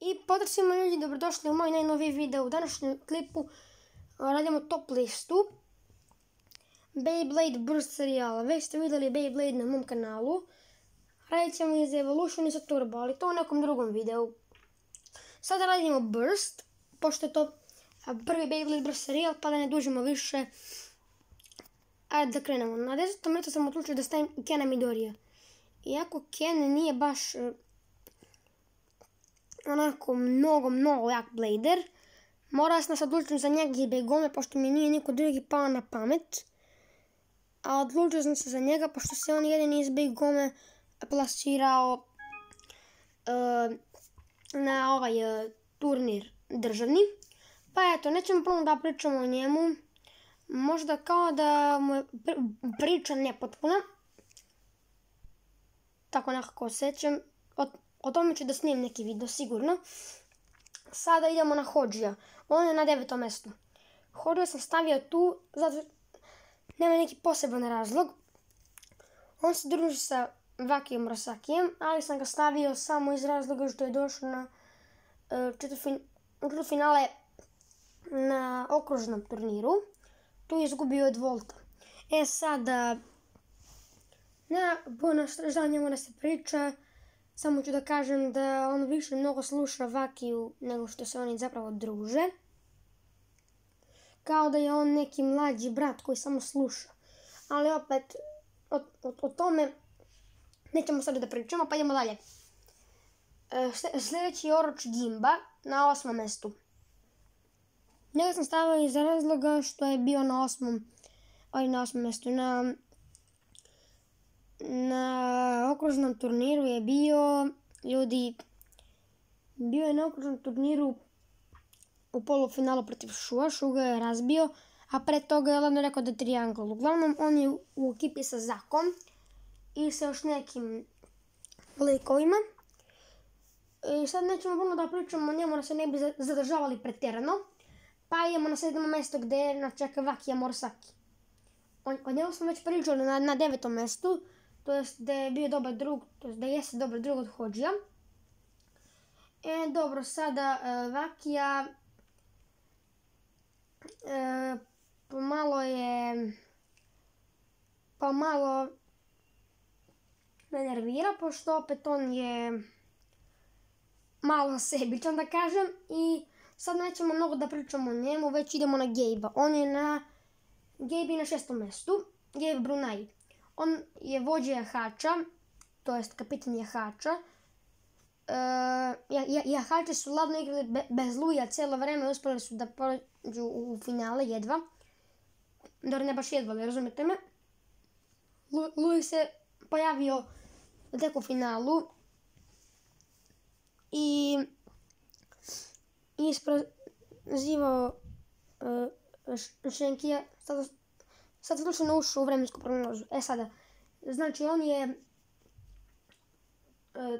I pozdrav svima ljudi, dobrodošli u moj najnoviji video. U današnjem klipu radimo top listu. Beyblade Burst serijala. Već ste vidjeli Beyblade na mom kanalu. Radit ćemo iz Evolution i za Turbo, ali to u nekom drugom videu. Sada radimo Burst, pošto je to prvi Beyblade Burst serijal, pa da ne dužimo više. Ajde da krenemo. Na desetom metu sam odlučio da stavim Kena Midorija. Iako Ken nije baš onako mnogo, mnogo jak blader. Morao sam se odlučiti za njega iz Begome, pošto mi nije niko drugi pao na pamet. A odlučio sam se za njega, pošto se on jedini iz Begome plasirao e, na ovaj e, turnir državni. Pa eto, nećemo puno da pričamo o njemu. Možda kao da mu je priča nepotpuna. Tako nekako osjećam. O tome ću da snijem neki video, sigurno. Sada idemo na Hođija. On je na devetom mjestu. Hođija sam stavio tu, zato nema neki poseban razlog. On se druži sa Vakijom Rosakijem, ali sam ga stavio samo iz razloga što je došao na uh, finale na okružnom turniru. Tu je izgubio od Volta. E sada, na puno što njemu da se priča, samo ću da kažem da on više mnogo sluša Vakiju nego što se oni zapravo druže. Kao da je on neki mlađi brat koji samo sluša. Ali opet, o, tome nećemo sada da pričamo, pa idemo dalje. E, sljedeći je Oroč Gimba na osmom mjestu. Njega sam stavio iz razloga što je bio na osmom, ali na osmom mjestu. Na na okružnom turniru je bio, ljudi, bio je na okružnom turniru u polufinalu protiv Šua, Šu ga je razbio, a pre toga je Lano rekao da je triangl. Uglavnom, on je u ekipi sa Zakom i sa još nekim likovima. I sad nećemo puno da pričamo o njemu da se ne bi zadržavali pretjerano. Pa idemo na sedmo mjesto gdje nas čeka Vakija Morsaki. O, njemu smo već pričali na, na devetom mjestu to jest da je bio dobar drug, to jest da jeste dobar drug od Hođija. E, dobro, sada e, Vakija e, pomalo je pomalo me nervira, pošto opet on je malo sebičan da kažem i sad nećemo mnogo da pričamo o njemu, već idemo na Gabe-a. On je na Gabe na šestom mjestu, Gabe Brunei. On je vođa jahača, to jest kapitan jahača. E, jahači su ladno igrali bez Luja cijelo vrijeme, uspjeli su da pođu u finale jedva. Dobro, ne baš jedva, ali razumijete me. Luj se pojavio tek u finalu i isprozivao uh, Šenkija, Sad slučajno ušao u vremensku prognozu. E sada, znači on je e,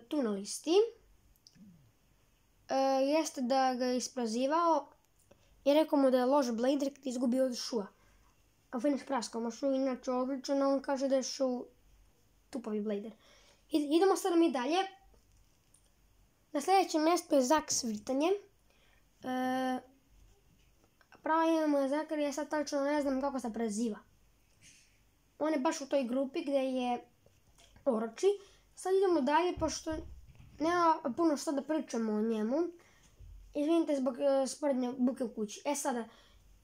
tu na listi. E, jeste da ga je isprozivao i rekao mu da je lož blader kad izgubio od šua. A finiš praskao, ma šu inače odličan, on kaže da je šu tupavi blader. idemo sada mi dalje. Na sljedećem mjestu je Zak Svitanje. E, pravo ime je Zakar, ja sad tačno ne znam kako se preziva on je baš u toj grupi gdje je Oroči. Sad idemo dalje, pošto nema puno što da pričamo o njemu. Izvinite zbog uh, buke u kući. E sada,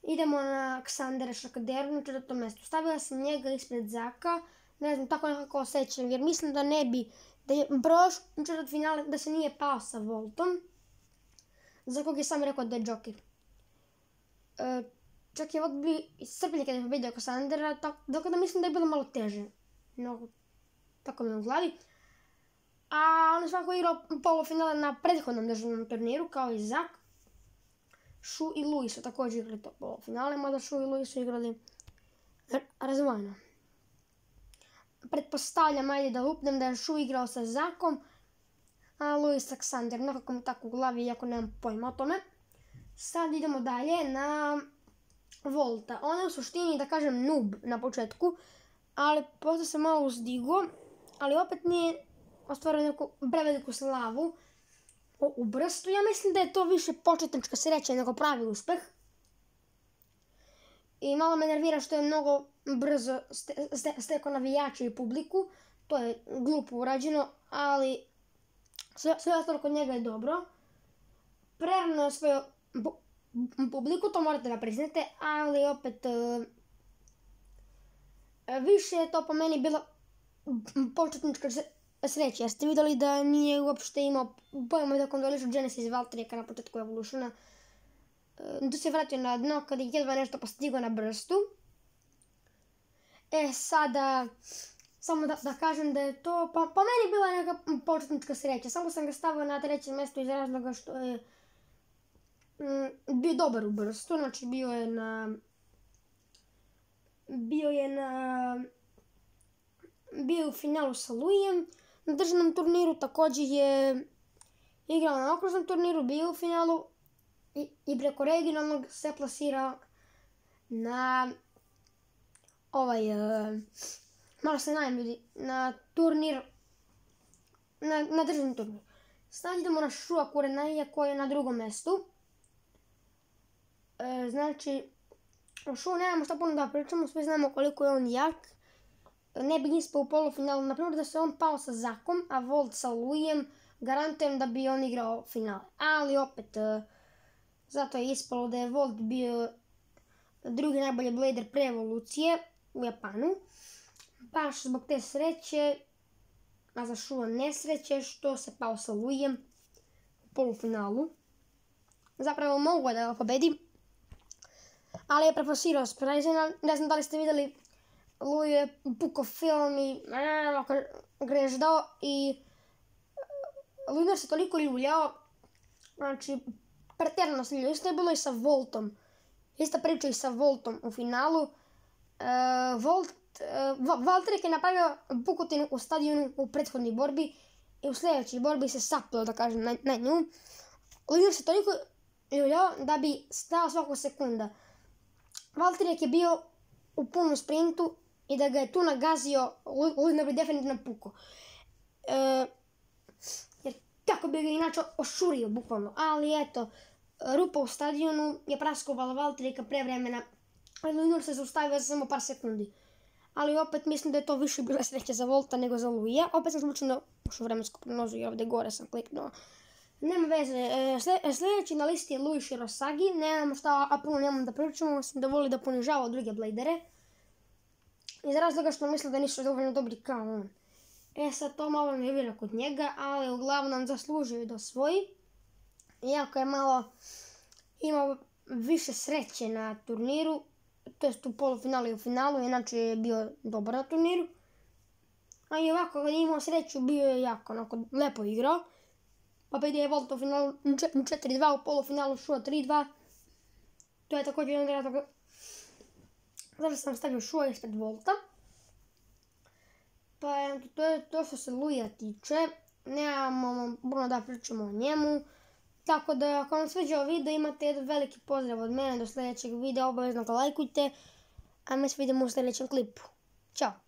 idemo na Ksandera Šakaderu na četvrtom mjestu. Stavila sam njega ispred Zaka. Ne znam, tako nekako osjećam, jer mislim da ne bi, da je prošlo četvrt finale, da se nije pao sa Voltom. Za kog je sam rekao da je Joker. E, Čak je ovdje bi iscrpljen kada je vidio Kassandra, dok da mislim da je bilo malo teže. No, tako mi u glavi. A on je svako igrao polufinale na prethodnom državnom turniru, kao i Zak. Šu i Luis su također igrali to polufinale, mada Šu i Luis su igrali razvojno. Pretpostavljam, ajde da upnem da je Šu igrao sa Zakom, a Luis Alexander, nekako mi tako u glavi, iako nemam pojma o tome. Sad idemo dalje na Volta. On je u suštini, da kažem, noob na početku, ali posle se malo uzdigo, ali opet nije ostvario neku preveliku slavu. u Brstu, ja mislim da je to više početnička sreća nego pravi uspeh. I malo me nervira što je mnogo brzo stekao navijače i publiku. To je glupo urađeno, ali sve, ostalo kod njega je dobro. Prerano je svoju publiku, to morate da priznate, ali opet e, više je to po meni bilo početnička sreća. Jeste vidjeli da nije uopšte imao pojma da kondolišu Genesis Valtrijeka na početku Evolutiona. E, tu se vratio na dno kada je jedva nešto postigao na brstu. E sada, samo da, da kažem da je to, pa, pa meni bila neka početnička sreća. Samo sam ga stavio na treće mjesto iz razloga što je bio dobar u brstu. Znači bio je na... Bio je na... Bio u finalu sa Luijem. Na državnom turniru također je igrao na okružnom turniru, bio u finalu i, i preko regionalnog se plasirao na ovaj, uh, malo se najem ljudi, na turnir, na, na državni turnir. Sad na Šua Kurenaija koji je na drugom mjestu. E, znači, o Šua nemamo šta puno da pričamo, svi znamo koliko je on jak. Ne bi ispao u polufinalu, naprimjer da se on pao sa Zakom, a Volt sa Lujem, garantujem da bi on igrao finale. Ali opet, uh, zato je ispalo da je Volt bio drugi najbolji blader pre evolucije u Japanu. Baš zbog te sreće, a za Šuo nesreće, što se pao sa Lujem u polufinalu. Zapravo mogu da ga pobedi, ali je prefosirao Sprajzena. Ne znam da li ste vidjeli, Luj je puko film i greždao i Lunar se toliko ljuljao, znači pretjerano se ljuljao. Isto je bilo i sa Voltom. Ista priča i sa Voltom u finalu. Uh, Volt, uh, je napravio pukotinu u stadionu u prethodnoj borbi i u sljedećoj borbi se sapilo, da kažem, na, na nju. Lunar se toliko ljuljao da bi stao svaku sekunda. Valtrik je bio u punom sprintu i da ga je tu nagazio, Lunar bi definitivno puko. Uh, kako bi ga inače ošurio, bukvalno. Ali eto, rupa u stadionu je praskovala Valtrika pre vremena. Lunar se zaustavio za samo par sekundi. Ali opet mislim da je to više bila sreća za Volta nego za Luija. Opet sam slučajno ušao vremensku prognozu i ovdje gore sam kliknuo. Nema veze, e, sljedeći na listi je Louis Shirosagi, nemam šta, a puno nemam da pričamo, mislim da voli da ponižava druge bladere. Iz razloga što misle da nisu dovoljno dobri kao on. E sad to malo ne vira kod njega, ali uglavnom zaslužuje da svoji. Iako je malo imao više sreće na turniru, to jest u polufinalu i u finalu, inače je bio dobar na turniru. A i ovako kad je imao sreću bio je jako onako lepo igrao. Opet je Volt u finalu 4-2, u polufinalu Šua 3-2. To je također jedan razlog zašto sam stavio Šua ispred Volta. Pa to je to što se Luja tiče. Nemamo puno da pričamo o njemu. Tako da ako vam sviđa video imate jedan veliki pozdrav od mene do sljedećeg videa. Obavezno ga lajkujte. A mi se vidimo u sljedećem klipu. Ćao!